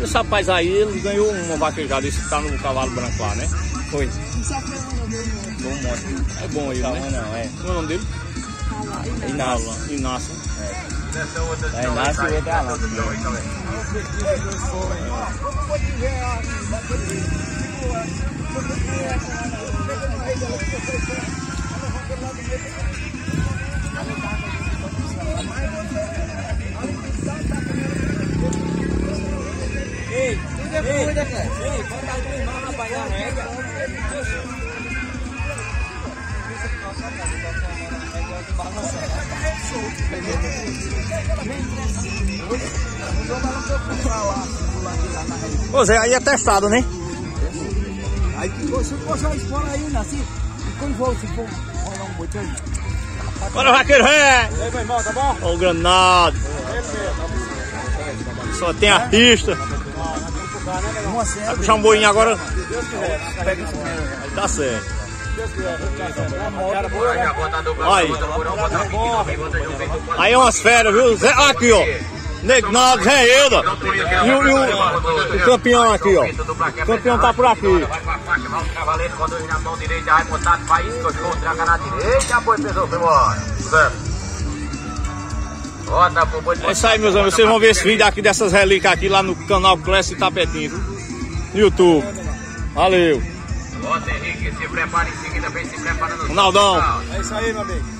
Esse rapaz aí, ele ganhou uma vaquejada, esse que tá no cavalo branco lá, né? Foi. Bom moto. É bom ele, né? Não, é. Qual é o nome dele? Inácio. Inácio. É Inácio e outro é Alan. Ô Zé, aí é testado, né? Aí se for só expor aí, e quando for, se for rolar um botão, Bora, vaqueiro, ré! aí meu irmão, tá bom? Ó o granado. Só tem artista. Uma cena, Vai puxar um boinho agora. Deus quiser, tá certo. Né? Aí. Aí é umas férias, viu? Zé, aqui, ó. Negnado, Zé Euda. E, o, e o, o campeão aqui, ó. O campeão tá por aqui. Cavaleiro, quando na mão direita, vai montado, faz isso, que eu traga na direita, apoio pessoal, foi embora. Pro boi de É isso aí, meus amigos. Vocês vão ver esse vídeo aqui dessas relíquias aqui lá no canal Classic Tapetinho? No YouTube. Valeu. Bota Henrique, se prepara em seguida, vem se preparando. Ronaldão. É isso aí, meu amigo.